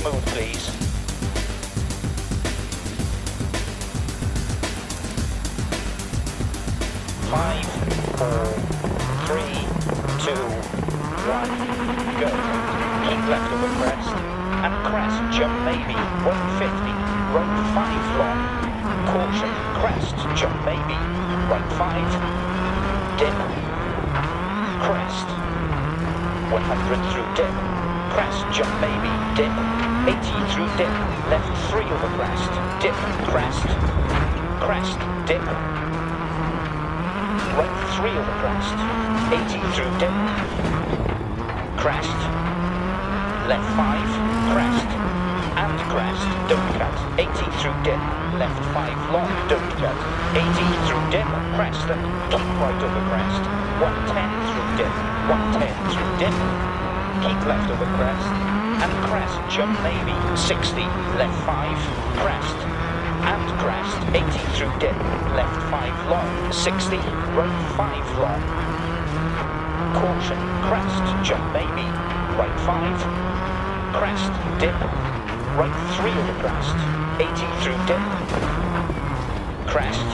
smooth, please. Five, four, three, two, one, go. Keep left over crest. And crest, jump maybe, 150, right five long. Caution, crest, jump maybe, right five, dip, crest. 100 through dip, crest, jump maybe, dip, 80 through dip, left 3 over crest, dip, crest, crest, dip, right 3 over crest, 80 through dip, crest, left 5, crest, and crest, don't cut, 80 through dip, left 5 long, don't cut, 80 through dip, crest, and keep right over crest, 110 through dip, 110 through dip, keep left of the crest, and crest, jump maybe, 60, left 5, crest, and crest, 80 through dip, left 5 long, 60, right 5 long, caution, crest, jump maybe, right 5, crest, dip, right 3 of the crest, 80 through dip, crest,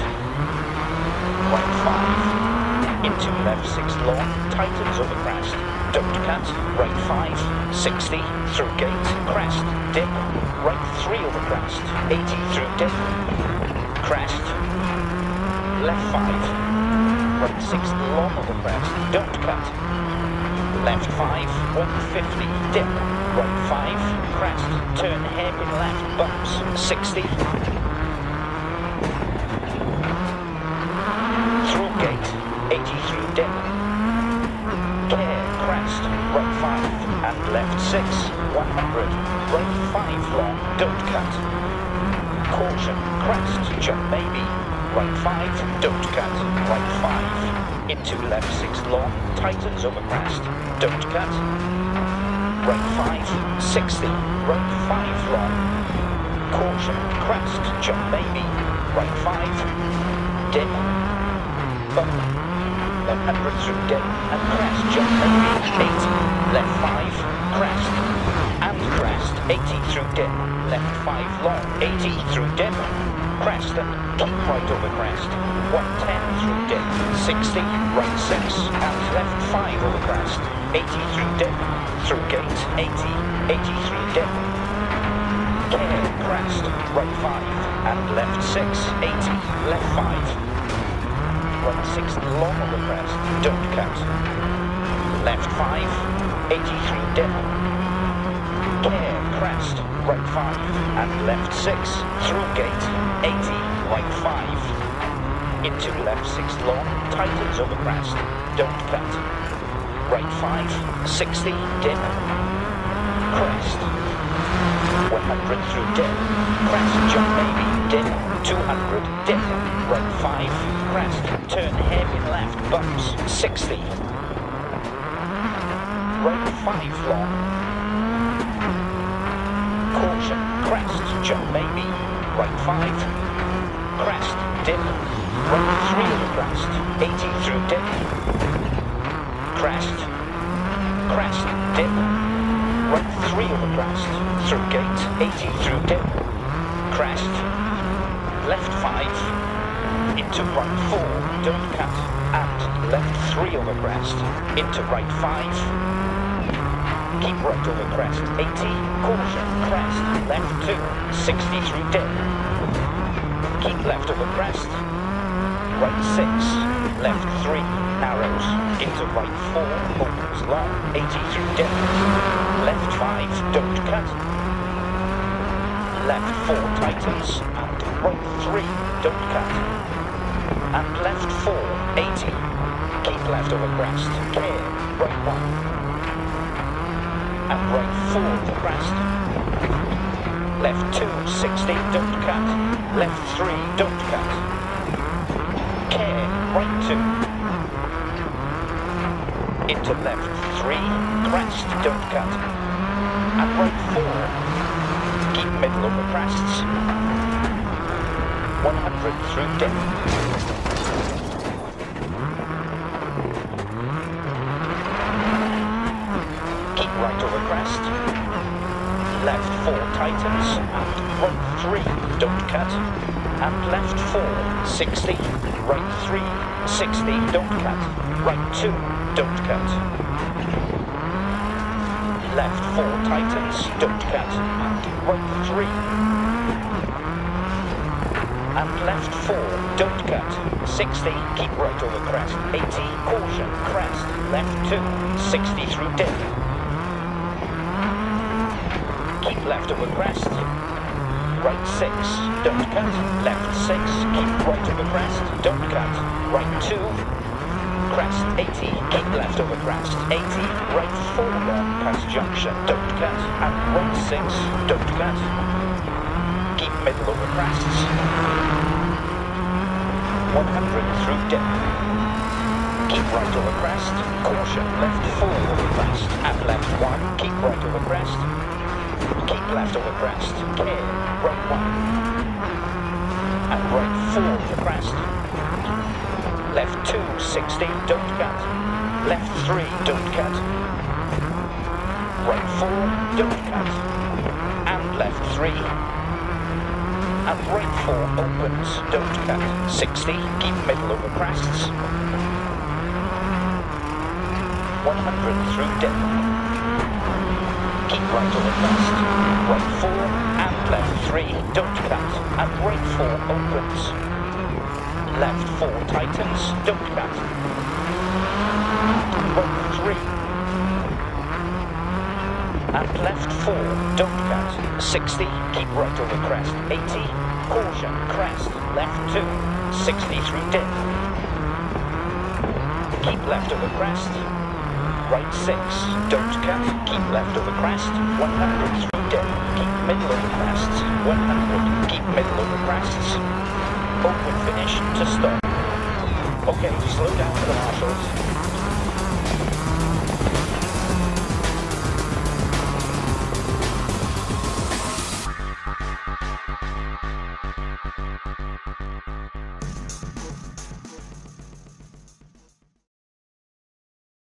right 5, into left 6 long, tightens over crest, don't cut, right 5, 60, through gate, crest, dip, right 3 over crest, 80 through dip, crest, left 5, right 6 long over crest, don't cut, left 5, 150, dip, right 5, crest, turn hairpin left, bumps, 60, through gate, 80 through dip, care, crest, right 5, and left 6, 100, right 5 long, don't cut, caution, crest, jump maybe, right 5, don't cut, right 5, into left 6 long, tightens over crest, don't cut, right 5, 60, right 5 long, caution, crest, jump maybe, right 5, dip, bump, 100 through dip, and crest, jump maybe, 80, left 5, crest, and crest, 80 through dip, left 5 long, 80 through dip, crest, and keep right over crest, 110 through dip, 60, right 6, and left 5 over crest, 80 through dip, through gate, 80, 80 through dip, care, crest, right 5, and left 6, 80, left 5, right 6 long over crest, don't cut, left 5, 80 through dip, crest, right 5, and left 6, through gate, 80, right 5, into left 6 long, tightens over crest, don't cut, right 5, 60, dip, crest, 100 through dip, crest, jump maybe, dip, 200, dip, right 5, crest, turn hairpin left, bumps, 60, right 5 long, caution, crest, jump maybe, right 5, crest, dip, right 3 over crest, 80 through dip, crest, crest, dip, right 3 over crest, through gate, 80 through dip, crest, left 5, into right 4, don't cut, and left 3 over crest, into right 5, keep right over crest, 80, caution, crest, left 2, 60 through dip, keep left over crest, right 6, left 3, narrows, into right 4, opens long, 80 through dip, left 5, don't cut, left 4 tightens, and right 3, don't cut, and left 4, 80, keep left over crest, care, right 1, and right 4 to crest. Left 2, 60, don't cut. Left 3, don't cut. Care, right 2. Into left 3, crest, don't cut. And right 4. Keep middle over crests. 100 through dip. Right over crest. Left 4 tightens, and right 3, don't cut, and left 4, 60, right 3, 60, don't cut, right 2, don't cut. Left 4 tightens, don't cut, right 3, and left 4, don't cut, 60, keep right over crest, 80, caution, crest, left 2, 60 through dip. Left over crest, right 6, don't cut, left 6, keep right over crest, don't cut, right 2, crest 80, keep left over crest, 80, right 4 long past junction, don't cut, and right 6, don't cut, keep middle over crests. 100 through dip. Keep right over crest. Caution, left 4 over crest. And left 1, keep right over crest. Keep left over crest. Care, right 1. And right 4 over crest. Left 2, 60, don't cut. Left 3, don't cut. Right 4, don't cut. And left 3, and brake 4 opens, don't cut. 60, keep middle over crests. 100 through dip. Keep right over crest. Right 4 and left 3, don't cut. And brake 4 opens. Left 4 tightens, don't cut. Right 3 and left 4, don't cut, 60, keep right over crest, 80, caution, crest, left 2, 60 through dip, keep left over crest, right 6, don't cut, keep of the crest, 100 through dip, keep middle over crests, 100, keep middle of the crests, open finish to stop. Okay, slow down for the marshals.